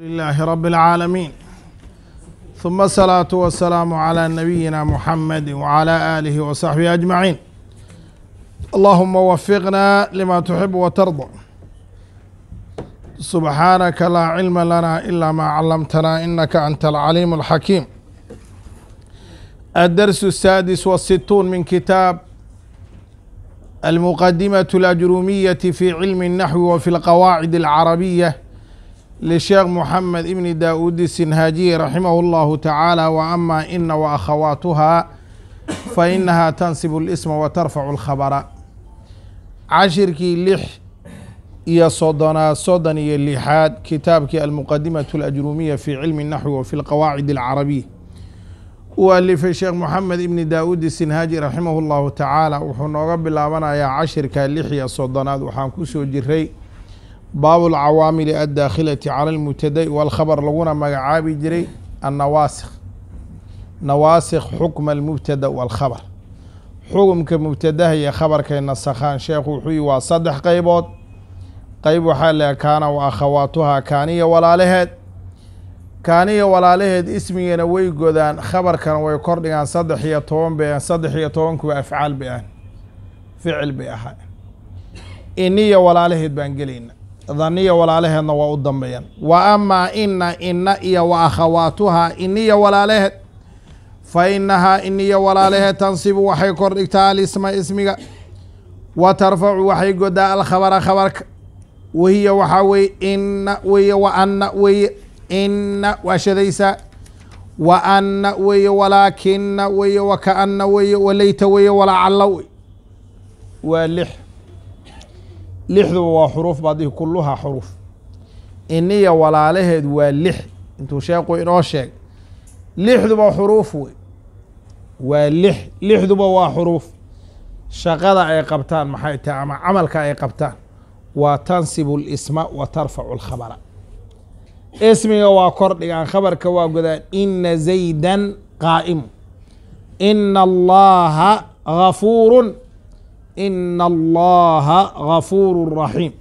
لله رب العالمين ثم الصلاة والسلام على نبينا محمد وعلى آله وصحبه أجمعين اللهم وفقنا لما تحب وترضى سبحانك لا علم لنا إلا ما علمتنا إنك أنت العليم الحكيم الدرس السادس والستون من كتاب المقدمة الأجرومية في علم النحو وفي القواعد العربية لشيخ محمد بن داود السنهاجي رحمه الله تعالى وأما إن وأخواتها فإنها تنصب الاسم وترفع الخبر cashirkii lix iyo sodonaad soddon iyo lixaad kitaabkii almuqadimatu alajruumiya fi cilmi naxwi wa fi lqawaacid alcarabiya uu alifay sheekh moxamed ibni daawuud sinhaaji raximah llahu tacaala wuxuu nooga bilaabanayaa cashirka lix iyo sodonaad waxaan kusoo jiray baabu lcawaamili addaakhilati cala almubtada'i walkhabar laguna magacaabi jiray annawaasikh nawaasikh xukma almubtada walkhabar. Xukumka mubtadaha iyo khabarkay nasakhaan sheekhu wuxuu yihi waa saddex qeybood qeyb waxaa leha kaana wa akhawaatuhaa kaaniya walaalaheed. Kaaniya walaalaheed ismigana way godaan khabarkana way kordhigaan saddex iyo toban bay saddex iyo tobankuba afcaal bay ahan ficil bay ahaa iniya walaalaheed baan gelayna daniya walaalaheedna waa u dambeeyaan. Wa amaa ina ina iyo wa akhawaatuhaa iniya walaalaheed fa inahaa iniya walaalaheed tansibu waxay kor dhigtaa alisma ismiga. Wa tarfacu waxay godaa alkhabara khabarka. Wahiya waxaa weye ina weye wa ana weye ina waa shadaysaa. Wa ana weye walaakina weye wa kaana weye waleyta weye walacalla wey waa lix lixduba waa xuruuf baadihi kuluhaa xuruuf. Iniya walaalaheed waa lix. Intuu sheekhu inoo sheeg lixduba xuruuf wey. Waa lix. Lixduba waa xuruuf. Shaqada ay qabtaan maxay tahay? Ama camalka ay qabtaan. Waa tansibu lisma wa tarfacu lkhabara ismiga waa kor dhigaan khabarka waa godaan. Ina zaydan qaa'imu. Ina allaha gafuurun ina allaha gafuuru raxiim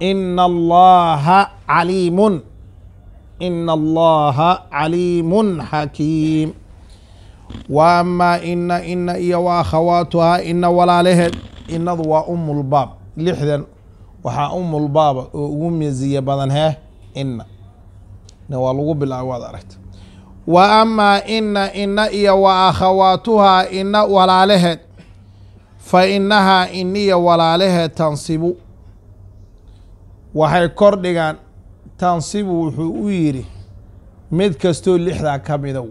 ina allaha caliimun ina allaha caliimun xakiim wa amaa ina ina iyo wa akhawaatuhaa ina walaalaheed inadu waa umulbaab lixdan waxaa umulbaaba oo ugu mesiye badan hee ina na waa lagu bilaaba waad aragta wa amaa ina ina iyo wa akhawaatuhaa ina walaalaheed fa inahaa iniya walaalaheed tansibu. Waxay kor dhigaan tansibu wuxuu u yidhi mid kastoo lixdaa ka mida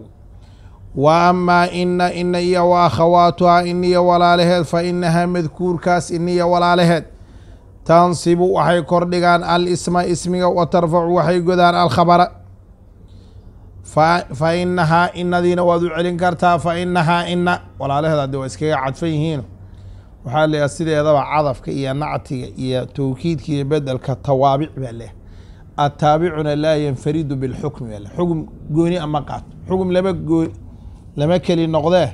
wa amaa ina ina iyo wa akhawaatuhaa iniya walaalaheed fa inahaa madkuurkaas iniya walaalaheed tansibu waxay kor dhigaan alisma ismiga wa tarfacu waxay godaan alkhabara fa inahaa inadiina waad u celin kartaa fa inahaa ina walaalaheed hadde waa iskaga cadfan yihiin waxaa leeyaha sideedaba cadafka iyo nactiga iyo towkiidka iyo bedelka tawaabic baa leeyahay ataabicuna laa yanfaridu bilxukmi baa le xukm gooni ama qaato xukm lama goo lama keli noqdee.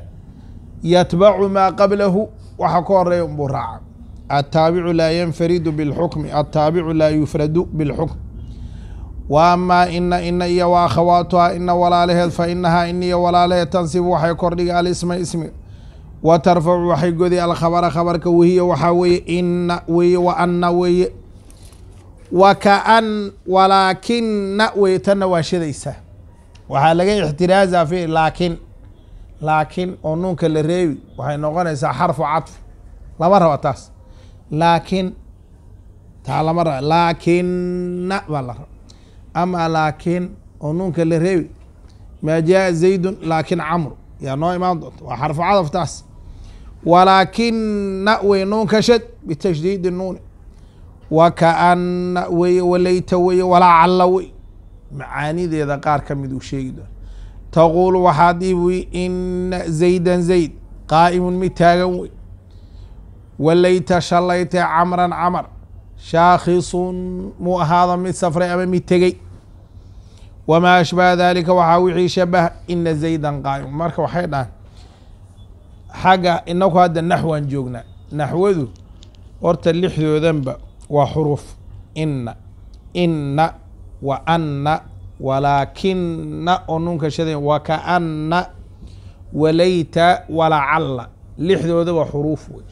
Yatbacu maa qablahu waxa ka horreeya unbuu raaca ataabicu laa yanfaridu bilxukmi ataabicu laa yufradu bilxukm. Wa amaa ina ina iyo wa akhawaatuhaa ina walaalaheed fa inahaa iniya walaalaheed tansibu waxay kordhiga alisma ismiga wa tarfacu waxay godi alkhabara khabarka wahiya waxaa weeye ina weeye wa ana weeye. Wa kaan walaakina weye tanna waa shadaysaa waxaa laga ixtiraaza fi laakin laakin oo nuunka la reebi waxay noqonaysaa xarfu cadfi lama raba taas. Laakin taa lama raba laakina baa la raba. Ama laakin oo nuunka la reebi maa jaa zaydun laakin camru. Yaa noo imaan doonta waa xarfu cadaf taas walaakina wey nuunka shad bitashdiidi nuuni wa kaana weye waleyta weye walacalla wey macaanideeda qaar ka mid uu sheegi doona taquulu waxaad buyi ina zaydan zayd qaa'imun mid taagan wey waleyta shalayte camran camar shaakhisun muu ahaada mid safray ama mid tegey wamaa ashbaha dalika waxaa wixii shabaha ina zaydan qaa'imun marka waxay dhahan xagga inaku hadda naxwaan joognaa naxwadu horta lixdoodanba waa xuruuf ina ina wa anna. Walaakina oo nuunka shada wa kaana walayta walacalla. Lixdoodaba xuruuf wey.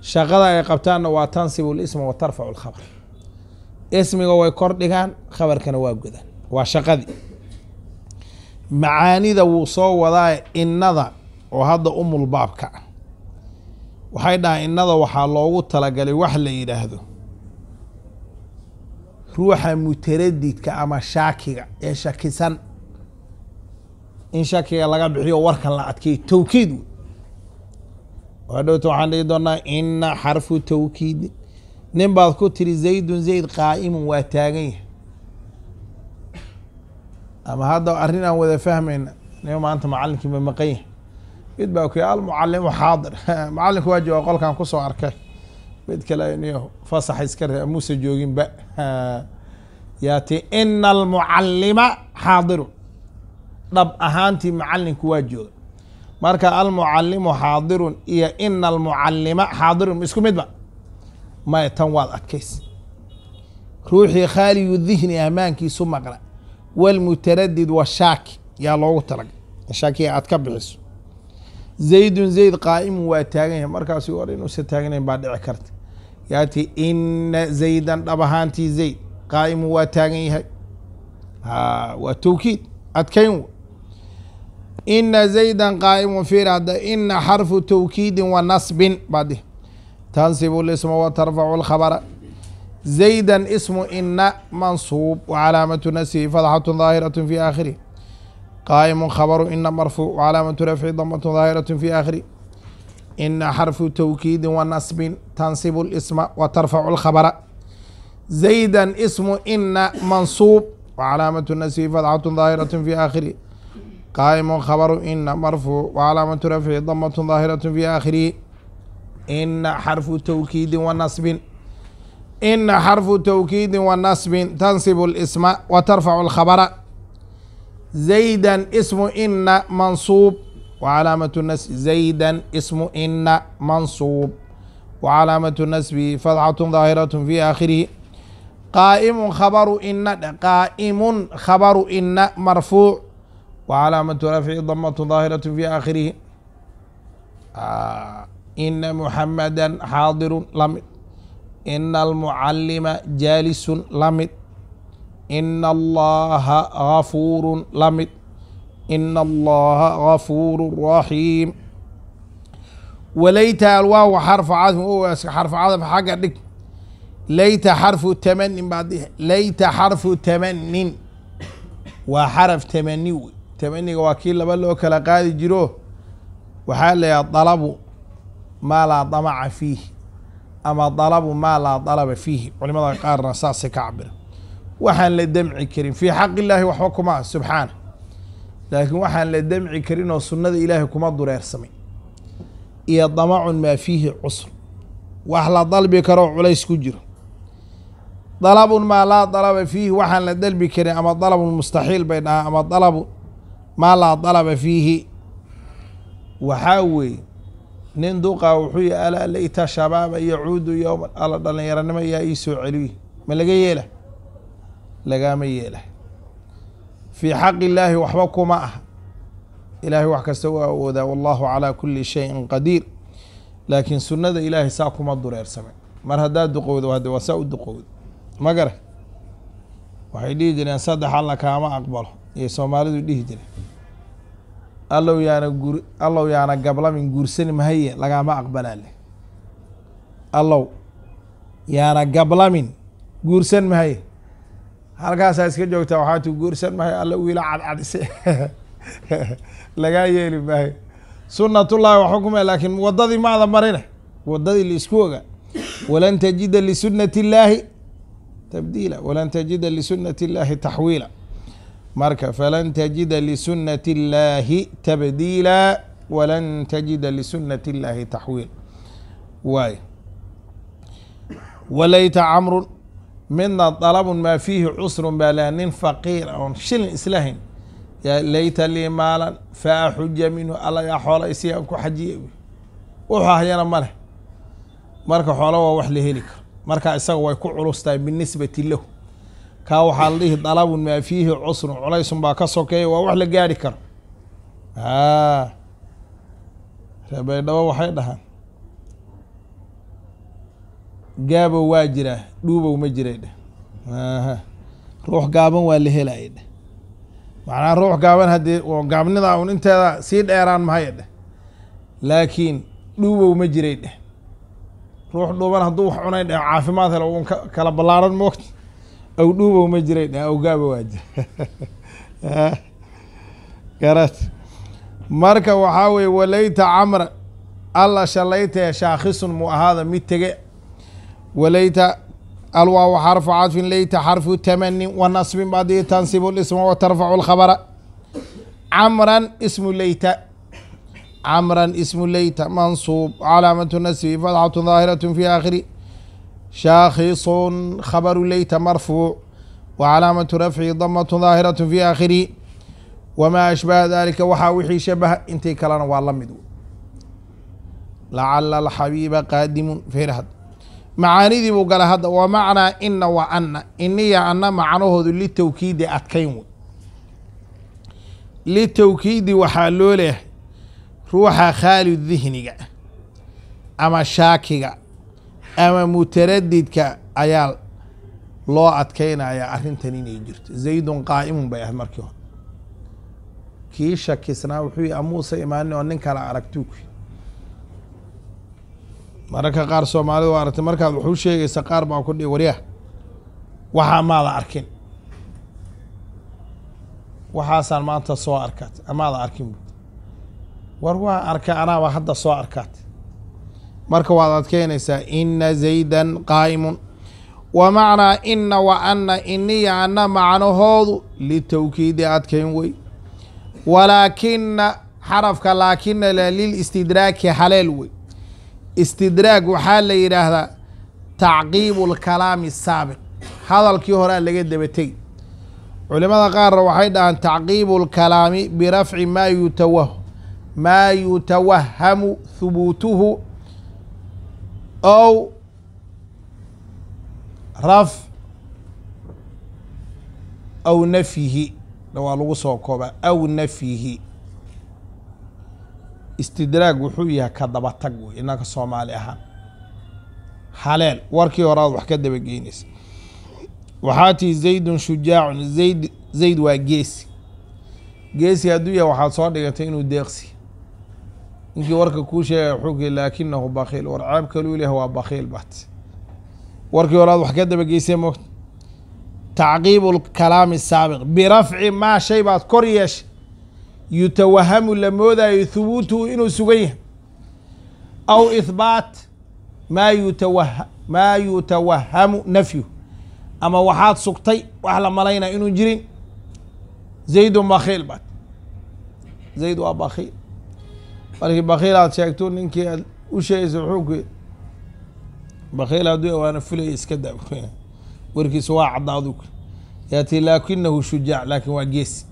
Shaqada ay qabtaanna waa tansibu lisma wa tarfacu lkhabar ismiga way kor dhigaan khabarkana waa godaan waa shaqadii. Macaanida wuu soo wadaa innada oo hadda umulbaabka ah waxay dhahaan innada waxaa loogu talagalay wax la yidhaahdo. Ruuxa mutaradidka ama shaakiga ee shakisan. In shakiga laga bixiyo warkan la adkeeyo tawkiid wey hadhowta waxaan dhihi doonaa ina xarfu tawkiidin nin baad ku tiri zaydun zayd qaa'imun waa taagan yahay. Ama hadda arrin aan wada fahmayna nin maanta macalinkii ma maqan yahay mid baa ku almucalimu xaadir. Macalinku waa jooga qolkan ku soo arkay. Mid kale niyo fasax iska re muuse jooginba. Yaati ina almucalima xaadirun dhab ahaantii macalinku waa jooga. Marka almucalimu xaadirun iyo ina almucalima xaadirun isku midba maya tan waad adkays ruuxii khaaliyu dihni amaankiisu maqla. Walmutaradid washaaki yaa loogu talagay shaakiga aad ka bixiso zaydun zayd qaa'imun waa taagan yahay. Markaasi war inuusa taagnayn baa dhici karta. Yaati ina zaydan dhab ahaantii zayd qaa'imun waa taagan yahay. Waa tawkiid. Adkayn ina zaydan qaa'imun fiir hadda ina xarfu tawkiidin wa nasbin baad dhihi. Tansibu lisma wa tarfacu lkhabara. Zaydan ismu ina mansuub wacalaamatu nasbihi fadxatu daahiraة fi aakhirih qaa'imu khabaru ina marfuuc calaamatu rafci damatu daahiratu fi aakhiri ina xarfu tawkiidin wa nasbin tansibu lisma wa tarfacu lkhabara zaydan ismu ina mansuub wcalaamatu nasbi fadxatu daahiratu fi aakhiri qaa'imu khabaru ina marfuuc wcalaamatu rafci damatu daahiratu fi aakhiri ina xarfu tawkiidin wa nasbin ina xarfu tawkiidin wa tansibu lisma wa tarfacu lkhabara zaydan ismu ina mansuub wcalaamatu nas zaydan ismu ina mansuub wcalaamatu nasbihi fadxatu daahiraة fi aakhirihi qaa'imun khabaru ina qaa'imun khabaru ina marfuuc wcalaamatu rafci damatun daahiraة fi aakhirihi ina muxamada xaadiru la mid ina almucalima jaalisun la mid ina allaha gafuuru la mid. Ina allaha gafuuru raxiim walayta alwaaw xarfu cadf xarfu cadf xagga dhig. Layta xarfu tamanin baad layta xarfu tamanin. Waa xaraf tamani wey tamaniga waa kii laba loo kala qaadi jiro. Waxaa layaha dalabu maa laa damaca fiihi. Ama dalabu maa laa dalaba fiihi. Culimada qaarna saasay ka cabira waxaan la demci karin. Fii xaq illaahi waxba kuma ah subxaana laakiin waxaan la demci karin oo sunnada ilaahay kuma dureersamay iyo damacun maa fiihi cusr. Wax la dalbi karoo culays ku jiro. Dalabun maa laa dalaba fiihi waxaan la dalbi karin ama dalabun mustaxiil bay dhahaa ama dalabu maa laa dalaba fiihi. Waxaa weeye nin duqaa wuxuu yihi alaa layta shabaaba yacuudu yowman alla dhalinyaranimo yaa ii soo celiye ma laga yeela lagama yeela fii xaq illaahi waxba kuma ah ilaahay wax kasta waa awoodaa. Wallahu calaa kuli shayin qadiir. Laakiin sunnada ilaahay saa kuma dureersamay mar haddaa duqowda hadde waa saa u duqowda ma gara? Waxay dhihi jireen saddex alla kaama aqbalo. Iyo soomaalidu dhihi jireen. Allow yaana gur allow yaana gablamin guursani mahaye lagaama aqbalaale allow yaana gablamin guursan mahaye halkaasaa iska joogtaa waxaa tu guursan mahay alla wiila cadcadise lagaa yeeli maayo sunatullahi wa xukme laakiin wadadii maada marina wadadii la isku ogaa walan tajida lisunati illaahi tabdiila. Walan tajida lisunati illaahi taxwiila. Marka falan tajida lisunati illaahi tabdiila. Walan tajida lisunati illaahi taxwiila waay walayta camrun midna dalabun maa fiihi cusrun baa laa nin faqiir oon shilin islahayn yaa layta lii maalan fa axuja minhu alla yaa xoola isi aan ku xajiye wuxuu ahyana ma leh marka xoola waa wax la heli karo marka isaga way ku culus tahay binisbati lahu kaa waxaa la dhihi dalabun maa fiihi cusrun culaysun baa ka sokeeya waa wax la gaari karo a reebaydhabo waxay dhahaan gaabow waa jiraa dhuubow ma jiray dheh ruux gaaban waa la helaya dheh macnaha ruux gaaban haddii gaabnida un inteeda sii dheeraan mahaya dheh laakiin dhuubow ma jiray dheh ruux dhuuban hadduu wax cunay dheh caafimaad helo un kala ballaaran moogta aw dhuubow ma jiray dheh aw gaabo waa jira. Garat marka waxaa weye walayta camra alla shalaytae shaakhisun mu ahaada mid tege walayta alwaaw xarfu cadfin layta xarfu tamanin wa nasbin badii tansibu lisma wa tarfacu lkhabara camran ismu layta camran ismu layta mansuub calaamatu nasbi fadxatu daahiratu fi aakhiri shaakhisun khabaru layta marfuuc wa calaamatu rafci damatu daahiratu fi aakhiri wamaa ashbaha dalika waxaa wixii shabaha intay kalena waa la mid macaanidii buu galay hadda wa macnaa ina wa ana iniya ana macnahoodu litawkiidi adkayn wey. Litawkiidi waxaa loo leehay ruuxa khaali dihniga ama shaakiga ama mutaradidka ayaa loo adkeynaya arrintan inay jirto. Zaydun qaa'imun bay ahayd markii hore. Kii shakisnaa wuxuu yihi amuuse imaanin oo nin kale aragtuuk mararka qaar soomaalida waa aragtay markaad waxu sheegaysa qaar baa ku dhihi waryaha waxaa maada arkin. Waxaasaan maanta soo arkaat amaada arkin bu war waa arkay anaaba hadda soo arkaat marka waad adkeynaysaa ina zaydan qaa'imun. Wa macnaa ina wa ana iniya ana macnahoodu litawkiidi adkayn wey walaakina xarafka laakina la lilistidraaki haleel wey istidraag waxaa la yidhaahdaa tacqiibu lkalaami asaabiq hadalkii horea laga dabategi culimada qaarna waxay dhahaan tacqiibu lkalaami birafci maa yutawa maa yutawahamu hubuutuhu ow raf aw nafyihi waa lagu soo koobaa aw nafyihi istidraag wuxuu yahay ka daba tag wey innaka soomaali ahaan. Haleel warkii hore aad wax ka daba geynaysa waxaa tihi zaydun shujaacun zayd zayd waa geesi. Geesi hadduu yahay waxaad soo dhigatay inuu deeqsi. Ninkii warka kuu sheegaya wuxuu kii laakinahu bakiil war ceeb kaluu leh waa bakiil bat warkii hore aad wax ka daba geysay moogta tacqiibu lkalaami saabiq. Birafci maa shay baad kor yeeshay yutawahamu la moodayo hubuutuhu inuu sugan yahay. Aw ihbaat maa yutawa maa yutawahamu nafyuhu ama waxaad sugtay wax la malaynaya inuu jirin. Zaydun bakiil bat zayd waa bakiil markii bakiil aad sheegto ninkii aad u sheegaysa wuxuu ku bakiil hadduu waana fulaya iska daa warkiisa waa caddaadu yaati laakinahu shujaac laakin waa geesi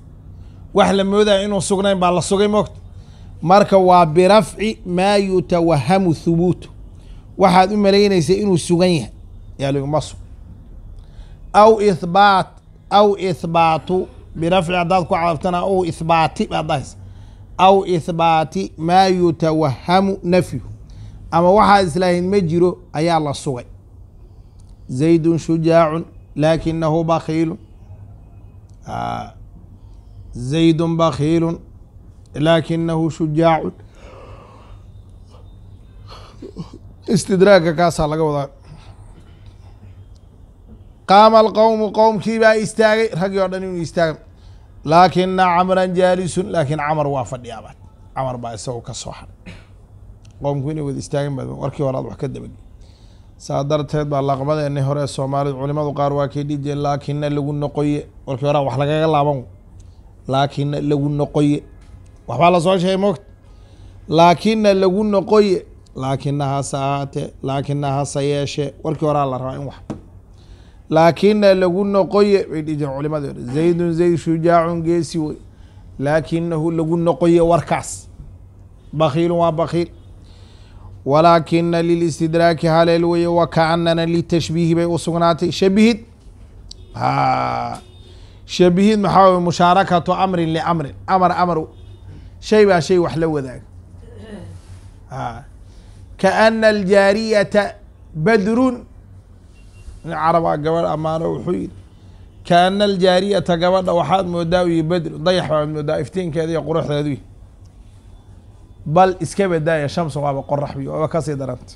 wax la moodaya inuu sugnayn baa la sugay moogta. Marka waa birafci maa yutawahamu hubuutu waxaad u malaynaysay inuu sugan yahay. Yaalma sug. Aw ihbaat aw ihbaatu birafci haddaad ku cadabtana aw ihbaati baad dhahaysa aw ihbaati maa yutawahamu nafyu ama waxaad islaahayn ma jiro ayaa la sugay. Zaydun shujaacun laakinahu bakiilun zaydun bakiilun laakinahu shujaacun istidraagka kaasaa laga wadaa qaama alqowmu qowmkii baa istaagay raggii o dhan inuu istaagay laakina camran jaalisun laakiin camar waa fadhiyaabaad camar baa isagoo ka soo haray qowmku inay wada istaagan baa warkii hore ad wax ka dabagi saa darteed baa laqbadeeni hore soomaalida culimadu qaar waa kay dhihi jireen laakina lagu noqoye warkii hore wax laaban laakina lagu noqoye waxbaa la soo sheegay moogta laakina lagu noqoye laakina hase ahaatee laakina hase yeeshee warkii horaa la rabaa in wax. Laakina lagu noqoye bay culimadii hore zaydun zayd shujaacun geesi wey. Laakinahu lagu noqoye warkaas. Bakiilun waa bakiil walaakina lilistidraaki haleel weye wakaanana litashbiihi bay u sugnaatay. Shabihid ha shabihiid maxaa wey mushaarakatu amrin liamrin amar amar shay baa shay wax la wadaaga. Kaana aljaariyata badrun. Nin carabaa gabadh amaano wuxuu yidhi kaana aljaariyata gabadha waxaad moodaa u yihi badru dayax baad moodaa iftiinkeeda iyo quruxdeedu yihi bal iska badaaya shamsa waaba qorax bi waaba ka sii daranta.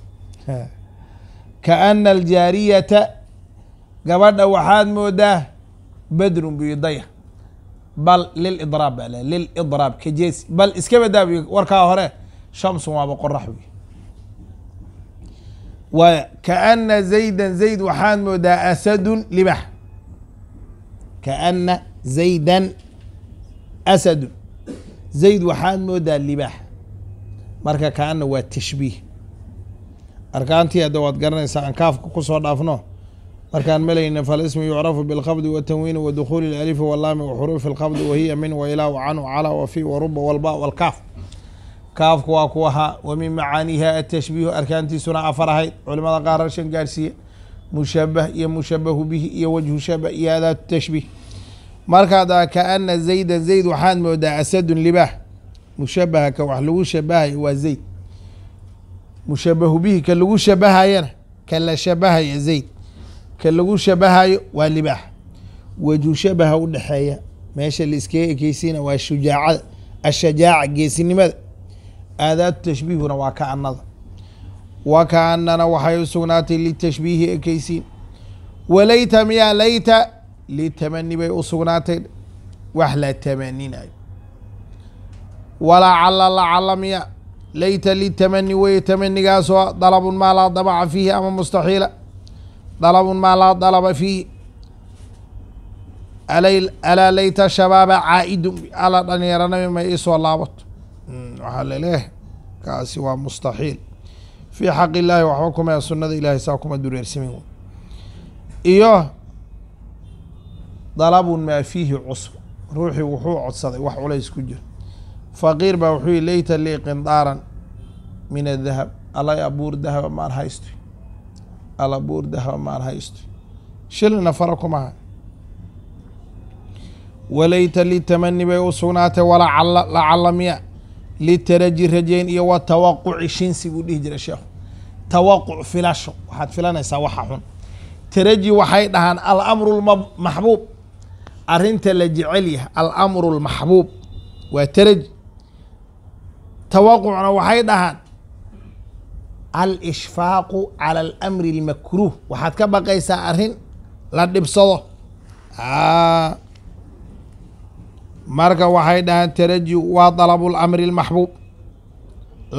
Kaana aljaariyata gabadha waxaad moodaa badrun bu yihi dayax bal lilidraab baa le lilidraab kajeesi bal iska badaa bu warkaa hore shamsun waaba qorax bu yihi wa kaana zaydan zayd waxaad moodaa asadun libax kaana zaydan asadun zayd waxaad moodaa libaax marka kaana waa tashbiih. Arkaantii hadda waad garanaysaa aan kaafka ku soo dhaafno markaan melayna falismu yucrafu bilkhabdi watanwiini wa dukhuuli alalifi walaami wa xuruufi lkhabdi wahiya min wa ilaa wa can wacala wa fi wa ruba walba walkaaf kaafku waa ku ahaa min macaaniha atashbiihu arkaantiisuna afar ahayd culimada qaar rashan gaarhsiiye mushabah iyo mushabahu bihi iyo wajhu shabah iyo adaatu tashbiih. Markaad kaana zaydan zayd waxaad moodaa asadun libaax mushabaha ka wax lagu shabahayo waa zayd. Mushabahu bihi ka lagu shabahayana ka la shabahaya zayd ka lagu shabahayo waa libaax. Wajhu shabaha udhexeeya meesha la iskaga ekeysiina waa shujaacada ashajaaca geesinimada. Aadaatu tashbiihuna waa kaanada wa kaanana waxay u sugnaatay litashbiihi ekeysiin walayta miya layta litamani bay u sugnaatay. Wax la tamaninayo walacala lacala miya layta litamani wey tamanigaasoo dalabun maa laa damaca fiihi ama mustaxiila dalabun maa laa dalaba fiihi alaa layta shabaaba caa'idun ala dhalinyaranami may isoo laabato waxaa la leeyahay kaasi waa mustaxiil fii xaq illaahi waxba kuma sunada ilahay saa kuma dureersamin iyo dalabun maa fiihi cusb ruuxii wuxuu codsaday wax culays ku jiro faqiir baa wuxuu yihi layta lii qindaaran min adahab alla abuur dahaba maan haysto al abuur dahaba maan haysto. Shilina fara kumaha walayta litamani bay u sugnaatay walacala lacala miya litaraji rajayn iyo wa tawaquci shinsi buu dhihi jiray sheekhu tawaquc filasho. Waxaad filanaysaa waxa xun. Taraji waxay dhahaan alamru lmaxbuub arrinta la jecel yahay alamru lmaxbuub waa taraji. Tawaqucna waxay dhahaan alishfaaqu cala alamri اlmakruuh waxaad ka baqaysaa arrin la dhibsado. Marka waxay dhahaan taraji waa dalabu lamri اlmaxbuub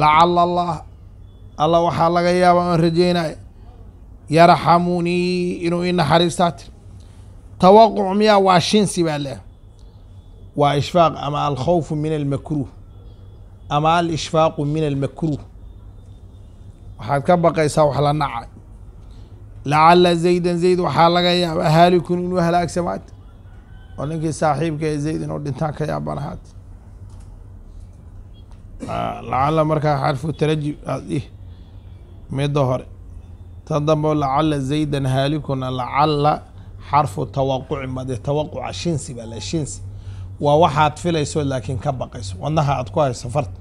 lacala allah alla waxaa laga yaaba aan rajeynaya yarxamunii inuu i naxariistaa tir tawaquc miya waa shinsi baa leehay waa ishfaaq ama alkhawfu min almakruuh ama alishfaaqu min almakruuh waxaad ka baqaysaa wax la nacay. Lacala zaydan zayd waxaa laga yaaba haalikun inuu halaagsamaat oo ninkii saaxiibka ee zayd inuu dhintaan ka yaabanahaat lacala markaa xarfu taraji aad ih midda hore. Tan dambe lacala zaydan haalikuna lacala xarfu tawaquci made tawaquca shinsi baa le shinsi. Waa waxaad filayso laakiin ka baqayso. Wadnaha aad ku hayso farta.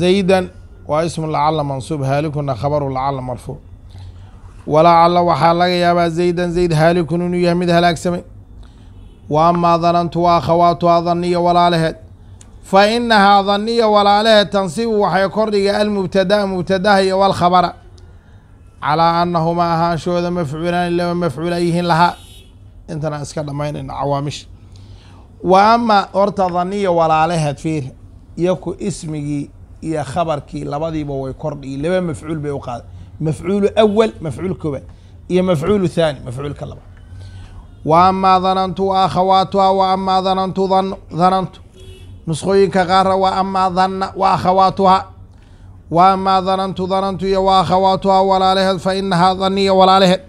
Zaydan waa ismu lacala mansuub haalikuna khabaru lacala marfuuc walacala waxaa laga yaabaa zaydan zayd haalikun inuu yahay mid halaagsamay wa amaa danantu wa akhawaatuhaa daniya walaalaheed fa inahaa daniya walaalaheed tansibu waxay kordhiga almubtadaa mubtadaha iyo walkhabara calaa anahuma ahaanshooda mafcuulaani laba mafcuul yihiin lahaa intana iska dhamaynayna cawaamisha wa ama horta daniya walaalaheed fiir iyaku ismigii iyo khabarkii labadiiba way kordhigi laba mafcuul bay u qaaday mafcuulu awal mafcuul koobaad iyo mafcuulu thaani mafcuulka labaad wa amaa danantu wa akhawaatuha wa amaa danantu danantu nuskhooyinka qaarna wa amaa danna wa akhawaatuha. Wa amaa danantu danantu iyo wa akhawaatuha walaalaheed fa inahaa daniya walaalaheed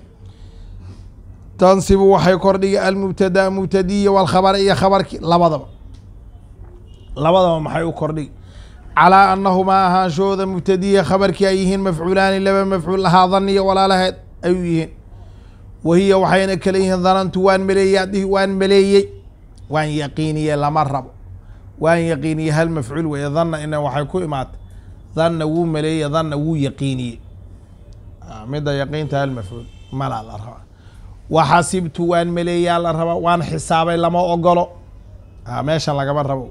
tansibu waxay kordhigi almubtada mubtadiya walkhabara iyo khabarkii labadaba. Labadaba maxay u kordhigi calaa anahumaa ahaanshooda mubtadiya khabarkii ay yihiin mafcuulaani laba mafcuul lahaa daniya walaalaheed ayuu yihiin wahiya waxayna kala yihiin danantu waan maleeyey waan maleeyey waan yaqiiniye lama rabo waan yaqiiniye hal mafcuul weeye dhanna ina waxay ku imaatay dhanna wuu maleeye dhanna wuu yaqiiniye midda yaqiinta hal mafcuul malaa la rabaa waxasibtu waan maleeyaa la rabaa waan xisaabay lama ogolo meeshan lagama rabo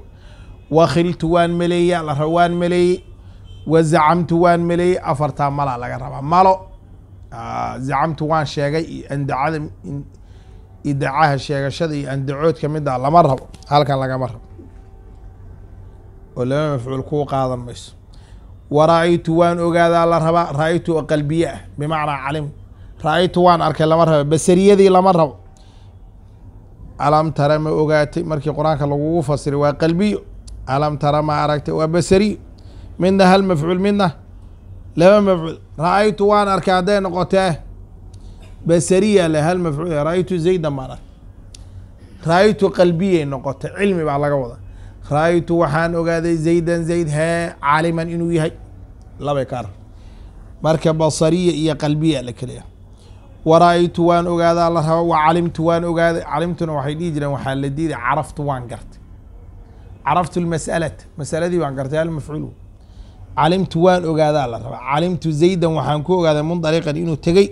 wakhiltu waan maleeyaa la raba waan maleeyey wazacamtu waan maleeyey afartaa malaa laga rabaa. Malo. Zacamtu waan sheegay iyo andacada idacaha sheegashada iyo andacoodka mida lama rabo halkan lagama rabo. Oo laba mafcuul kuu qaadan mayso. Wara-aytu waan ogaadaa la rabaa ra'aytu qalbiye ah bimacnaa calim ra'aytu waan arkay lama rabo basariyadii lama rabo. Alam tara ma ogaatay markii qur'aanka lagugu fasiray waa qalbiyo alam tara ma aragtay waa basariyo midna hal mafcuul midna laba mafcuul ra'aytu waan arkay hadday noqotee basariya le hal mafcuul ra'aytu zaydan baan arkay ra'aytu qalbiyay noqotay cilmi baa laga wada ra'aytu waxaan ogaaday zaydan zayd hee caaliman inuu yahay labay ka marka basariya iyo qalbiya la keliya wara-aytu waan ogaadaa la raba wa calimtu waan ogaaday calimtuna waxay dhihi jireen waxaa la diiday caraftu waan gartay caraftu lmas'alata masaladii baan gartay hal calimtu waan ogaadaa la rabaa calimtu zaydan waxaan ku ogaaday mundaliqan inuu tegey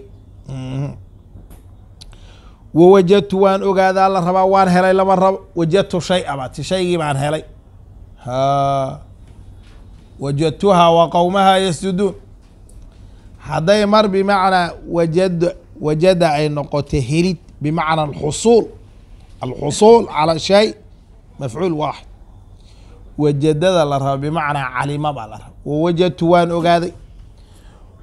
wawajadtu waan ogaadaa la rabaa waan helay lama rabo wajadtu shay abati shaygii baan helay ha wajadtuhaa wa qowmaha yasjuduun hadday mar bimacnaa wajad wajada ay noqoto helid bimacna alxusuul alxusuul cala shay mafcuul waaxid wajadada la raba bimacnaa calima baa la raba wawajadtu waan ogaaday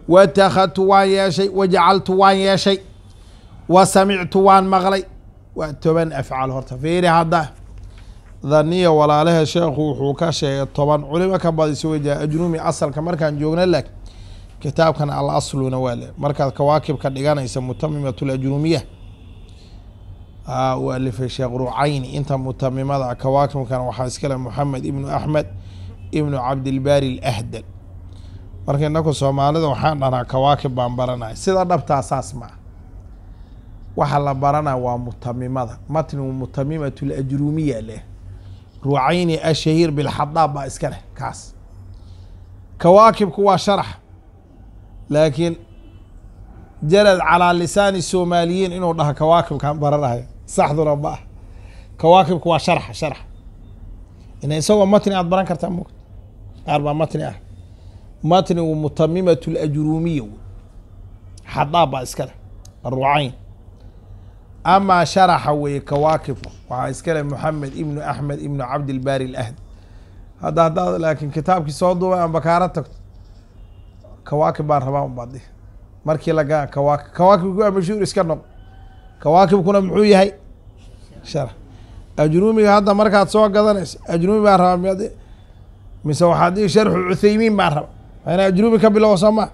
watakhadtu waan yeeshay wajacaltu waan yeeshay wa samictu waan maqlay. Waa toban afcaal horta. Fiiri hadda dhaniya walaalaha sheekhu wuxuu ka sheegay toban culimo ka badisa wajaa ajrumi asalka markaan joogna laakin kitaabkan al asluna waa le markaad kawaakibka dhiganaysa mutamimat lajrumiya uu alifay sheekh rucayni inta mutamimada kawaakibkan waxaa iskale moxamed ibnu axmed ibnu cabdilbaari alahdal. Marka inaku soomaalida waxaan dhanaa kawaakib baan baranaya sida dhabtaa saas maa waxa la baranaa waa mutamimada matnigu mutamimat lajrumiya leh. Rucayni ashahiir bilxadaab baa iska leh kaas. Kawaakibku waa sharax. Laakiin jalad calaa lisaani soomaaliyiin inuu dhaho kawaakibkaan baranayo saxduna ma ah. Kawaakibku waa sharxa sharxa ina isagoo matni aad baran kartaa mogta qaar baa matni ah. Matnigu mutamimat lajrumiya xadaab baa iska leh. Arucayn amaa sharaxa weeye kawaakibku. Waxaa iskale moxamed ibnu axmed ibnu cabdilbaari alahd hadda haddaad laakiin kitaabkii soo duubay aan bakaaro tagto kawaakib baan rabaa un baad markii laga kawaakib kawaakibku waa mashhuur iska noq kawaakibkuna muxuu yahay sharax ajrumiga hadda markaad soo gadanayso ajrumi baan rabaa mid mise waxaad sharxu cuthaymiin baan raba. Waana ajrumi ka bilowo soo ma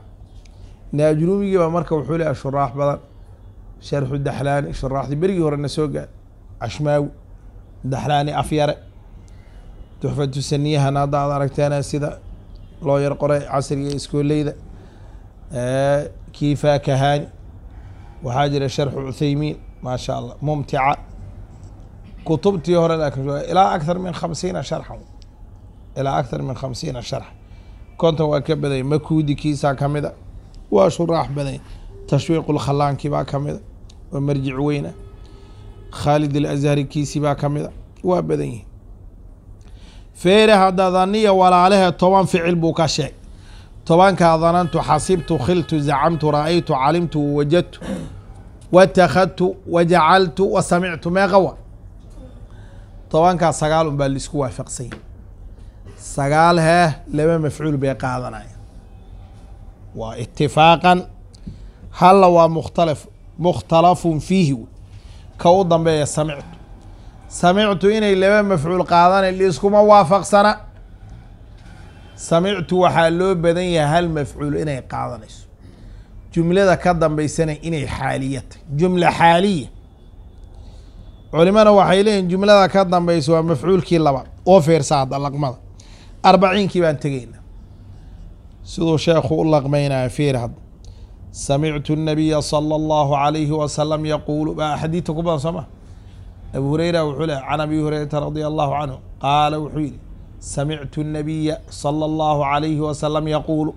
ina ajrumigiiba marka wuxuu leeyahay shuraax badan. Sharxu daxlaani shuraaxdii berigii hore na soo gaar cashmaawi daxlaani afyare tuxfatu saniyahana hadda ad aragteena sida loo yar qoray casriga iskooleyda. Kiifa kahani waxaa jira sharxu cuthaymiin maa sha allah mumtica. Kutubtii hore laakin ilaa akthar min khamsiina sharxan. Ilaa akthar min khamsiina sharx. Konton waa ka badanya makuudi kiisaa kamida waa shuraax badanya tashwiiq lkhalaanki baa kamida waa marjic weyna. Khaalid alazhari kiisi baa kamida waa badan yihiin feere hadda daniya walaalehe toban ficil buu ka sheeg tobankaa danantu xasibtu khiltu zacamtu ra'aytu calimtu wawajadtu watakhadtu wajacaltu wa samictu meeqawa tobankaa sagaal un baa la isku waafaqsanya sagaal hee laba mafcuul bay qaadanaya waa itifaaqan halla waa mukhtalaf mukhtalafun fiihi ka u dambeeya samictu samictu inay laba mafcuul qaadana liiskuma waafaqsana samictu waxaa loo badan yahay hal mafcuul inay qaadanayso jumlada ka dambaysana inay xaaliya tahy jumla xaaliya culimana waxay leeyihiin jumlada ka dambaysa waa mafcuulkii labaad oo fiirsa laqmada. Arbaciinkii baan tegeyna siduu sheekhu u laqmaynaya fiir hadda samictu nabiya sala allahu calayhi wasalam yaquulu baa xadiidta ku badan soo ma? Abu hureyra wuxuu leh can abi hurayrata radia allahu canhu qaala wuxuu yihi samictu nabiya sala allahu calayhi wasalam yaquulu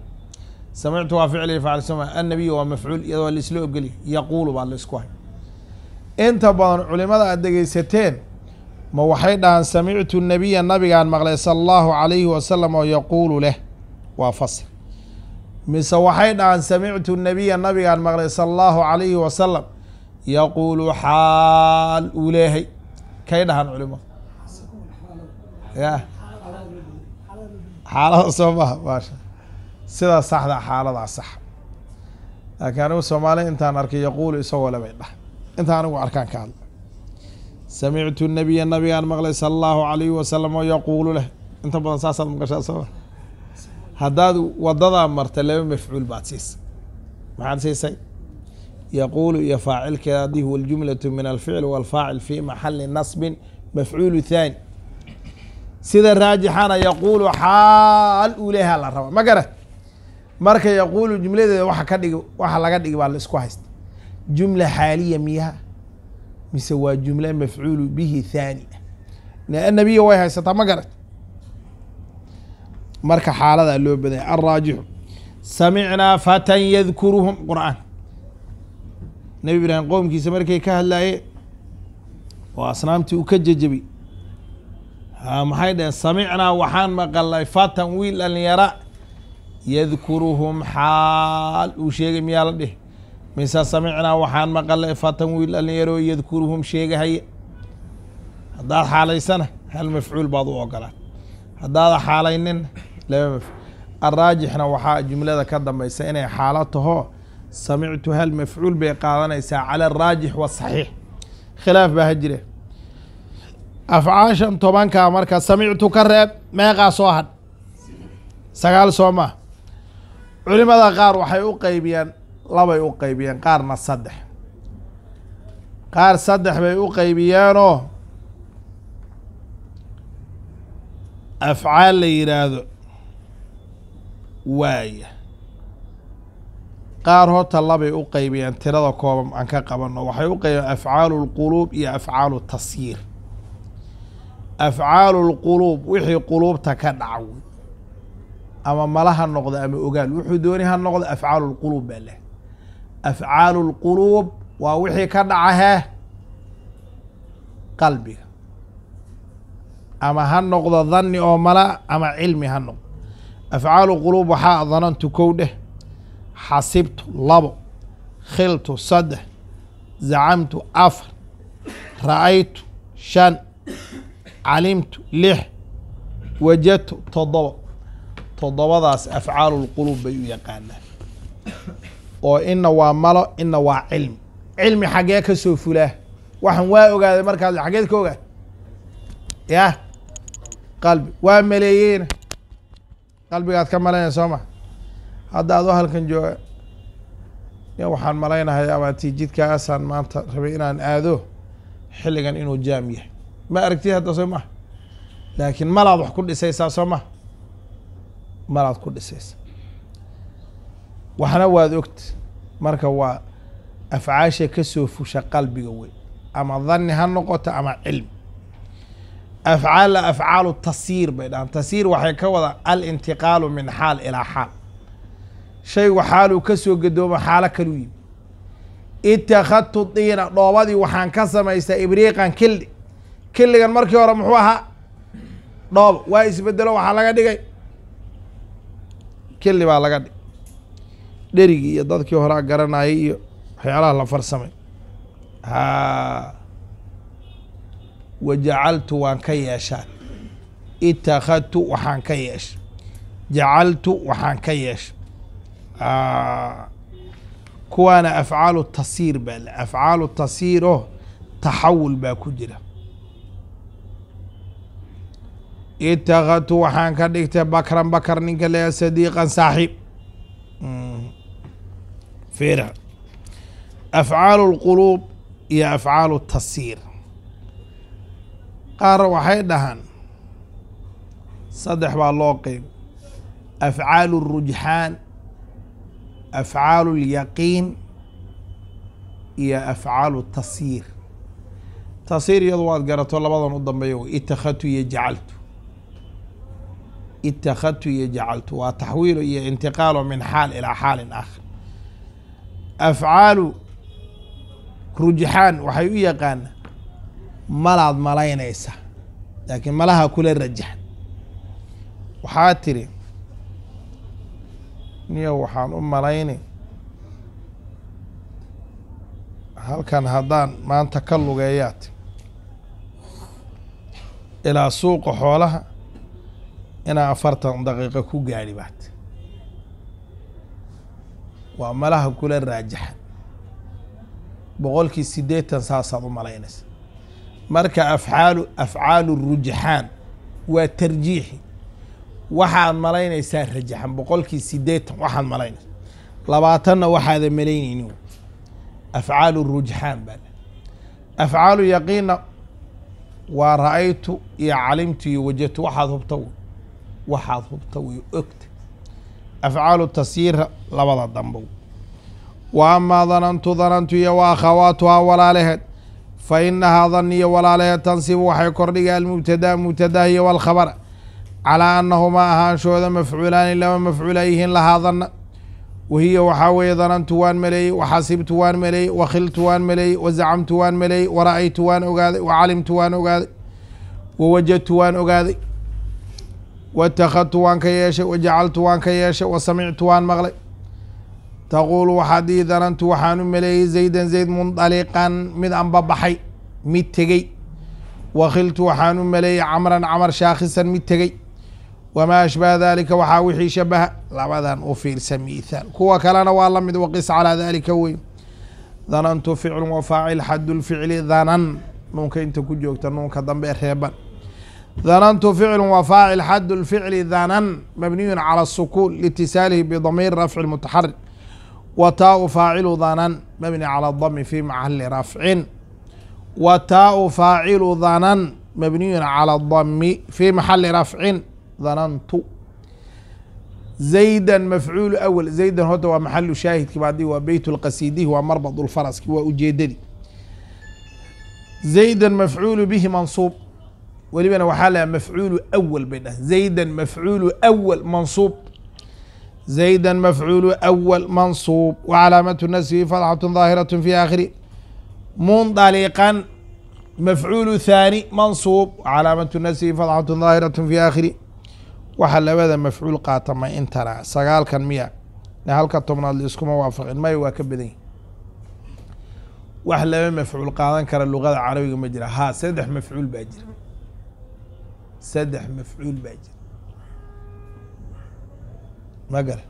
samictu waa ficli facl soma annabiy waa mafcuul iyadoo waa laisla ogeliya yaquulu baa la isku hay inta badan culimada aad dhegeysateen ma waxay dhahaan samictu nabiya nabigaan maqlay sala allahu calayhi wasalam oo yaquulu leh waa fasir mise waxay dhahaan samictu nabiya nabigaan maqlay sala allahu calayhi wasalam yaquulu xaal uu leehay kay dhahaan culimadu ya xaalada soo maha maasha sidaa saxda xaaladaa sax. Laakiin anigu soomaali intaan arkay yaquulu isagoo le bay dhahay intaan anigu arkaan ka hadla samictu nabiya nabigaan maqlay sala allahu calayhi wasalam oo yaquulu leh. Inta badan saasaad maqashaa sooma haddaad wadadaa marta laba mafcuul baad siisay. Maxaad siisay? Yaquulu iyo faacilkeeda haddii huwa aljumlatu min alficl walfaacil fi maxali nasbin mafcuulu thaani. Sida raajixana yaquulu xaal uu leha la raba ma garat marka yaquulu jumladeeda waxa ka dhigi waxa laga dhigi baa la isku haysta jumla xaaliya miyaha mise waa jumla mafcuulu bihi thaani. Ah nabiya way haysataa ma garat marka xaaladaa loo badanya alraajixu samicnaa fatan yadkuruhum qur'aan. Nabi ibraahim qowmkiisa markay ka hadlaayeen oo asnaamtii uu ka jejebi. Maxay dhaheen? Samicnaa waxaan maqalnay fatan wiil dhalinyara yadkuruhum xaal. Uu sheegay miyaa la dhih mise samicnaa waxaan maqalnay fatan wiil dhalinyaroo yadkuruhum sheegahaya haddaad xaalaysana hal mafcuul baad u ogolaan haddaada xaalaynin laba mafcuul. Alraajixna waxaa jumlada ka dambaysa inay xaalo taho. Samictu hal mafcuul bay qaadanaysaa cala araajix wasaxiix khilaaf baa ha jire. Afcaashan tobankaa marka samictu ka reeb meeqaa soo hadh. Sagaal soo maa culimada qaar waxay u qeybiyeen labay u qeybiyeen qaarna saddex. Qaar saddex bay u qeybiyeenoo afcaal la yidhaahdo waaya. Qaar horta labay u qeybiyeen tirada kooban aan ka qabano waxay u qeybiyeen afcaalu lquluub iyo afcaalu tasyiir afcaalu lquluub wixii quluubta ka dhaca ama mala ha noqdo ama ogaal wuxuu dooni ha noqdo afcaalu lquluub baa leh. Afcaalu lquluub waa wixii ka dhaca hee qalbiga. Ama ha noqdo dhanni oo mala ama cilmi ha noqdo. Afcaalu quluub waxaa danantu kow dheh. Xasibtu labo khiltu saddex zacamtu afar ra'aytu shan calimtu lix wajadtu toddoba toddobadaas afcaalu lquluub bay u yaqaanaan. oo ina waa malo ina waa cilmi cilmi xaggee ka soo fulaa waxaan waa ogaaday markaas xaggeed ka ogaa yah qalbi. Waa maleeyeena qalbigaad ka malaynaya soo ma? Hadda adoo halkan jooga. Waxaan malaynahay abaati jidkaasaan maanta rabay inaan aado xilligan inuu jaam yahay. Ma aragtid hadda soo maha laakiin malaad wax ku dhisaysaa soo maha malaad ku dhisaysa. Waxna waad ogta marka waa afcaasha ka soo fusha qalbiga wey ama dhanni ha noqoto ama cilmi. Afcaalla afcaalu tasyiir bay dhahaan. Tasyiir waxay ka wada alintiqaalu min xaal ilaa xaal. Shaygu xaaluu ka soo gadoomo xaalo kalu yimi itakadtu diina dhoobadii waxaan ka samaystaa ibriiqan killi killigan markii hore muxuu ahaa? Dhoobo waa isbedelo waxaa laga dhigay killi baa laga dhig dherigii iyo dadkii horaa garanayay iyo waxyaalaha la farsamay. Ha wajacaltu waan ka yeeshaan itakadtu waxaan ka yeesha jacaltu waxaan ka yeesha kuwaana afcaalu tasyiir baa le afcaalu tasyiir oo taxawul baa ku jira itakadtu waxaan ka dhigtay bakran bakar ninka leeya sadiiqan saaxiib. Fiira. Afcaalu lquluub iyo afcaalu tasyiir qaar waxay dhahaan saddex baa loo qeyb afcaalu rujxaan afcaalu lyaqiin iyo afcaalu tasyiir tasyiir iyadu waad garato labadan u dambeeya w itakhadtu iyo jacaltu itakhadtu iyo jacaltu waa taxwiilo iyo intiqaalo min xaal ilaa xaalin aakhar afcaalu rujxaan waxay u yaqaanaa malaad malaynaysa laakiin malaha kula rajaxan waxaa tiri niyo waxaan u malayni halkan haddaan maanta ka lugeeyaad ilaa suuqa xoolaha inaa afartan daqiiqo ku gaadhi baad. Waa malaha kula raajaxan boqolkii siddeetan saasaad u malaynaysa. Marka afcaalu afcaalu rujxaan waa tarjiixi. Waxaad malaynaysaa rajaxan boqolkii siddeetan waxaad malaynaysa. Labaatanna waxaada malaynaynin afcaalu rujxaan baa afcaalu yaqiinna waa ra'aytu iyo calimtu iyo wajadtu waxaad hubta waxaad hubta wey ogta afcaalu tasyiira labada dambow. Wa amaa danantu danantu iyo wa akhawaatuhaa walaalaheed fa inahaa daniyo walaalaheed tansibu waxay kordhiga almubtadaa mubtadaa iyo walkhabara. Calaa annahumaa ahaanshooda mafcuulaani laba mafcuula yihiin lahaa dana wahiya waxaa weeye danantu waan maleeyey waxasibtu waan maleeyey wakhiltu waan maleeyey wazacamtu waan maleeyey wara'aytu waan ogaaday wacalimtu waan ogaaday wawajadtu waan ogaaday watakhadtu waan ka yeeshay wajacaltu waan ka yeeshay wasamictu waan maqlay taquulu waxaad dihi danantu waxaan u maleeyey zaydan zayd mundaliqan mid anbabaxay mid tegey wakhiltu waxaan u maleeyey camran camar shaakhisan mid tegey wamaa ashbaha dalika waxaa wixii shabaha labadan u fiirsa miithaal kuwa kalena waa la mid waqis calaa dalika wey danantu ficlu wa faacil xadu lficli danan nuunka inta ku joogta nuunka dambe reeban danantu ficlu wa faacil xadu lficli danan mabniyun cala sukuun liitisaalihi bidamiir rafci mutaxarik wa taau faacilu danan mabni cala dami fi maxali rafcin wa taau faacilu danan mabniyun cala dami fi maxali rafcin danantu zaydan mafcuulu awal zaydan horta waa maxalu shaahidki baadi waa beyt lqasidihi waa marbad lfaraski waa ujeedadii zaydan mafcuulu bihi mansuub welibana waxaa laha mafcuulu awal bay dhah zaydan mafcuulu awal mansuub. Zaydan mafcuulu awal mansuub. Wacalaamatu nasbihi fadxatu daahiraة fi aakhiri. Mundaliqan mafcuulu thaani mansuub. Wacalaamatu nasbihi fadxatu daahiraة fi aakhiri. Waxaa labada mafcuul qaatamay intana sagaalkan miya. Halka tobnaad laiskuma waafaqin maya waa ka badan yahi wax laba mafcuul qaadan kara luqada carabiga ma jira. Haa saddex mafcuul baa jira saddex mafcuul baa jira. Magara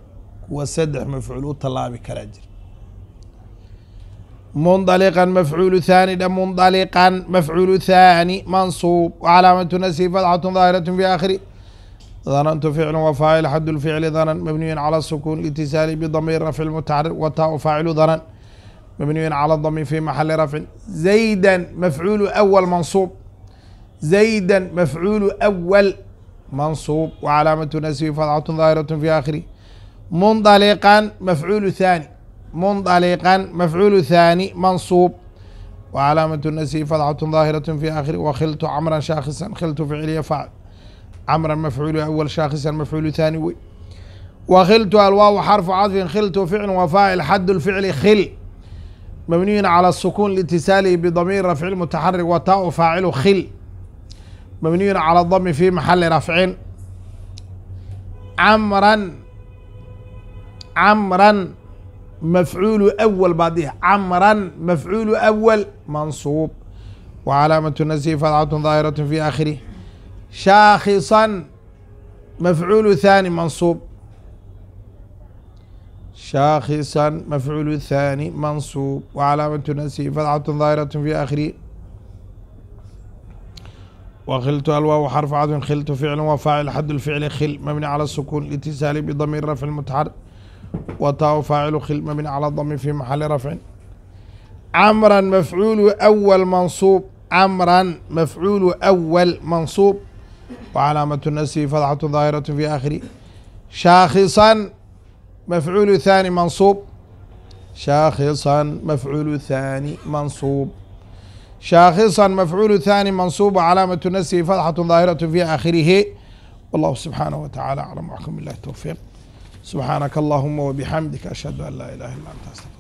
kuwa saddex mafcuul u tallaabi karaa jira. Mundaliqan mafcuulu thaani dha mundaliqan mafcuulu thaani mansuub wcalaamatu nasbi fadxatu daahiratu fi aakhiri. Danantu ficlu wa faacil xadu lficli danan mabniyun cala sukuun itisaali bidamiir rafci mutaxarir wa taau faacilu danan mabniyun cala dami fi maxali rafcin zaydan mafcuulu zaydan mafcuulu awal mansuub wcalaamatu nasbi fadxatu daahiratu fi aakhiri mundaliqan mafcuulu thaani mundaliqan mafcuulu thaani mansuub wcalaamatu nasbi fadxatu daahiratu fi aakhiri wakhiltu camran shaakhisan khiltu ficliya faacil cmra mafcuulu awal shaakhisan mafcuulu thaani wey wakhiltu alwaaw xarfu cadfin khiltu ficlu wa faacil xadu lficli khil mabniyun calى sukuun liitisaalihi bidamiir rafci mutaxarik wa taau faacilu khil mabniyun calى dami fi maxali rafcin camran camran mafcuulu awal baadiya camran mafcuulu awal mansuub wcalaamatu nasbi fadxatu daahiraة fi aakhirih shaakhisan mafcuulu thaani mansuub shaakhisan mafcuulu thaani mansuub wcalaamatu nasbi fadxatu daahiraة fi aakhirih wkhiltu alwaaw xarfu cadfin khiltu ficlu wa faacil xad lficli khil mabni calى sukuun litisaali bdamiir rafci mutaxarik wa taau faacilu khil mabni calى dami fi maxali rafcin camran mafcuulu awal mansuub camran mafcuulu awal mansuub wcalaamatu nasbi fadxatu daahiraة fi aakhiri shaakhisan مفعول ثاني منصوب شاخصا مفعول ثاني منصوب شاخصا مفعول ثاني منصوب وعلامة نسبه فتحة ظاهرة في آخره والله سبحانه وتعالى أعلم وحكم بالله التوفيق سبحانك اللهم وبحمدك أشهد أن لا إله إلا أنت أستغفرك